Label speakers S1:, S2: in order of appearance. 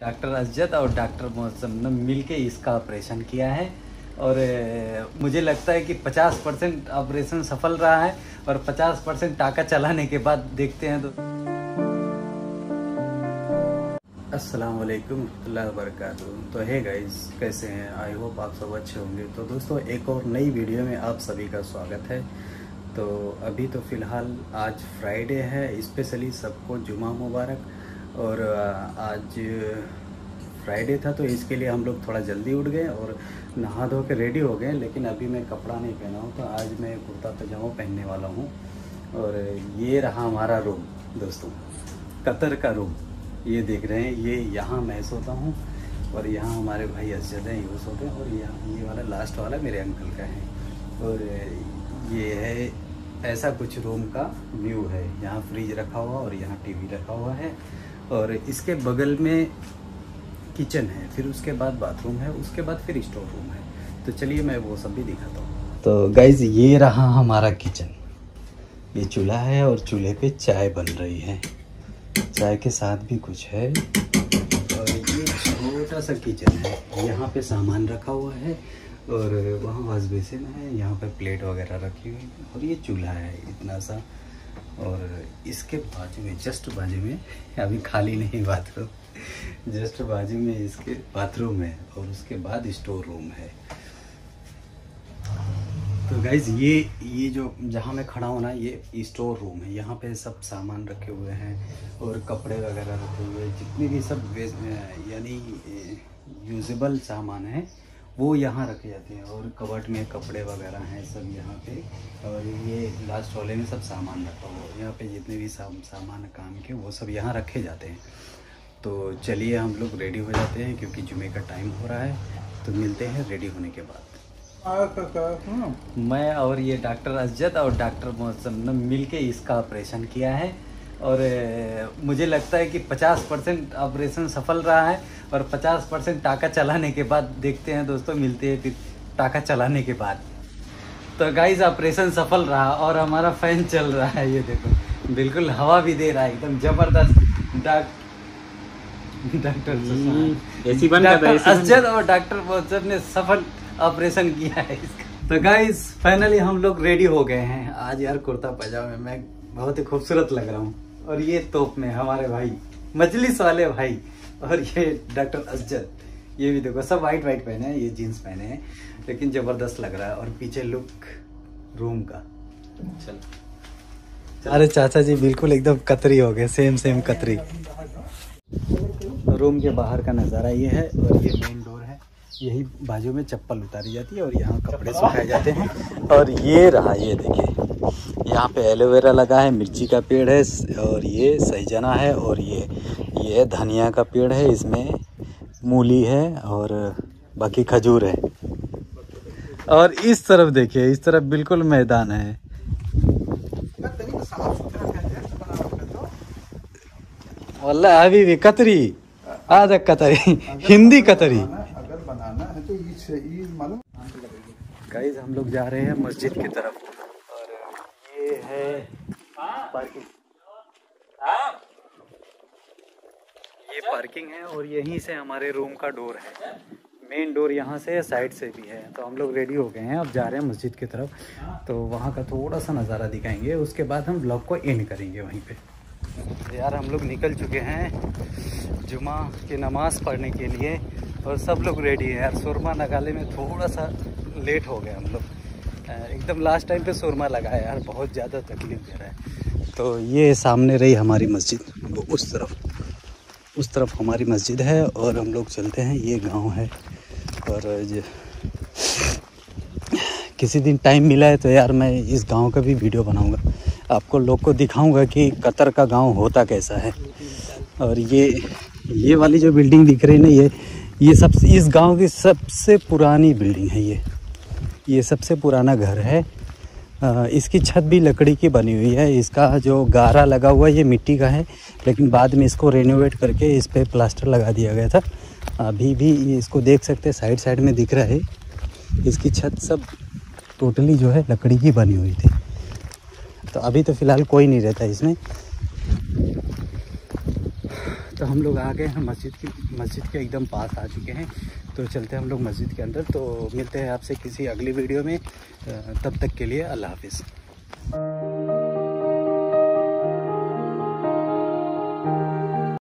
S1: Doctor अजद और doctor मौसम ने मिल के इसका ऑपरेशन किया है और मुझे लगता है कि 50 परसेंट ऑपरेशन सफल रहा है और 50 परसेंट टाका चलाने के बाद देखते हैं तो। अस्सलाम वालेकुम वरकत तो है गाइस, कैसे हैं? आई होप आप सब अच्छे होंगे। तो दोस्तों, एक और नई वीडियो में आप सभी का स्वागत है। तो अभी तो फ़िलहाल आज फ्राइडे है स्पेशली सबको जुमा मुबारक। और आज फ्राइडे था तो इसके लिए हम लोग थोड़ा जल्दी उठ गए और नहा धो के रेडी हो गए, लेकिन अभी मैं कपड़ा नहीं पहना हूँ तो आज मैं कुर्ता पजामा पहनने वाला हूँ। और ये रहा हमारा रूम दोस्तों, कतर का रूम ये देख रहे हैं, ये यहाँ मैं सोता हूँ और यहाँ हमारे भाई असजद हैं ये सोते हैं और यहाँ ये वाला लास्ट वाला मेरे अंकल का है। और ये है, ऐसा कुछ रूम का व्यू है। यहाँ फ्रिज रखा हुआ और यहाँ टीवी रखा हुआ है। और इसके बगल में किचन है, फिर उसके बाद बाथरूम है, उसके बाद फिर स्टोर रूम है। तो चलिए मैं वो सब भी दिखाता हूँ। तो गाइज़ ये रहा हमारा किचन। ये चूल्हा है और चूल्हे पे चाय बन रही है। चाय के साथ भी कुछ है। और ये छोटा सा किचन है। यहाँ पे सामान रखा हुआ है और वहाँ वाश बेसिन है। यहाँ पे प्लेट वगैरह रखी हुई है। और ये चूल्हा है, इतना सा। और इसके बाजू में जस्ट बाजू में, अभी खाली नहीं बाथरूम जस्ट बाजू में इसके बाथरूम है और उसके बाद स्टोर रूम है। तो गाइज़ ये ये जो, जहाँ मैं खड़ा हूँ ना, ये स्टोर रूम है। यहाँ पे सब सामान रखे हुए हैं और कपड़े वगैरह रखे हुए हैं। जितने भी सब यानी यूजेबल सामान है वो यहाँ रखे जाते हैं और कबट में कपड़े वगैरह हैं सब यहाँ पे। और ये लास्ट वाले में सब सामान रखा हुआ है। यहाँ पे जितने भी साम, सामान काम के वो सब यहाँ रखे जाते हैं। तो चलिए हम लोग रेडी हो जाते हैं क्योंकि जुमे का टाइम हो रहा है। तो मिलते हैं रेडी होने के बाद। मैं और ये डॉक्टर अजद और डॉक्टर मौसम ने मिल इसका ऑपरेशन किया है। और मुझे लगता है कि 50 परसेंट ऑपरेशन सफल रहा है और 50 परसेंट टाका चलाने के बाद देखते हैं दोस्तों मिलते हैं फिर टाका चलाने के बाद। तो गाइज़ ऑपरेशन सफल रहा और हमारा फ़ैन चल रहा है ये देखो। बिल्कुल हवा भी दे रहा है एकदम ज़बरदस्त। डॉक- डॉक्टर
S2: बन
S1: अजद और डॉक्टर ने सफल ऑपरेशन किया है इसका। तो गाइस फाइनली हम लोग रेडी हो गए हैं। आज यार कुर्ता पजामे में बहुत ही खूबसूरत लग रहा हूँ। और ये तोप में हमारे भाई मजलिस वाले भाई और ये डॉक्टर अजद ये भी देखो सब वाइट वाइट पहने हैं ये जीन्स पहने हैं लेकिन ज़बरदस्त लग रहा है और पीछे लुक रूम का। चल। अरे चाचा जी बिल्कुल एकदम कतरी हो गए सेम सेम कतरी। रूम के बाहर का नज़ारा ये है और ये मेन डोर है। यही बाजू में चप्पल उतारी जाती है और यहाँ कपड़े सुखाए जाते हैं। और ये रहा ये देखिए। यहाँ पे एलोवेरा लगा है मिर्ची का पेड़ है और ये सहजना है और ये ये धनिया का पेड़ है इसमें मूली है और बाकी खजूर है। और इस तरफ़ देखिए इस तरफ़ बिल्कुल मैदान है। वल्लाह अभी भी कतरी आधा कतरी हिंदी कतरी।
S3: अगर बनाना है तो
S1: हम लोग जा रहे हैं मस्जिद की तरफ़। ये है। पार्किंग। ये पार्किंग है और यहीं से हमारे रूम का डोर है। मेन डोर यहाँ से साइड से भी है। तो हम लोग रेडी हो गए हैं। अब जा रहे हैं मस्जिद की तरफ़। तो वहाँ का थोड़ा सा नज़ारा दिखाएँगे। उसके बाद हम ब्लॉग को एंड करेंगे वहीं पे। तो यार हम लोग निकल चुके हैं जुमा की नमाज़ पढ़ने के लिए और सब लोग रेडी है। यार सुरमा लगाने में थोड़ा सा लेट हो गए हम लोग। एकदम लास्ट टाइम पे सुरमा लगा है यार, बहुत ज़्यादा तकलीफ़ दे रहा है। तो ये सामने रही हमारी मस्जिद, वो उस तरफ़ उस तरफ़ हमारी मस्जिद है और हम लोग चलते हैं, ये गाँव है। और किसी दिन टाइम मिला है तो यार मैं इस गाँव का भी वीडियो बनाऊँगा। आपको लोग को दिखाऊँगा कि कतर का गाँव होता कैसा है। और ये ये वाली जो बिल्डिंग दिख रही है ना, ये ये सब, इस गाँव की सबसे पुरानी बिल्डिंग है ये। ये सबसे पुराना घर है। इसकी छत भी लकड़ी की बनी हुई है। इसका जो गारा लगा हुआ है, ये मिट्टी का है, लेकिन बाद में इसको रेनोवेट करके इस पर प्लास्टर लगा दिया गया था। अभी भी इसको देख सकते हैं साइड साइड में दिख रहा है। इसकी छत सब टोटली जो है लकड़ी की बनी हुई थी। तो अभी तो फ़िलहाल कोई नहीं रहता इसमें। तो हम लोग आ गए हैं मस्जिद की, मस्जिद के एकदम पास आ चुके हैं। तो चलते हैं हम लोग मस्जिद के अंदर। तो मिलते हैं आपसे किसी अगली वीडियो में। तब तक के लिए अल्लाह हाफिज़।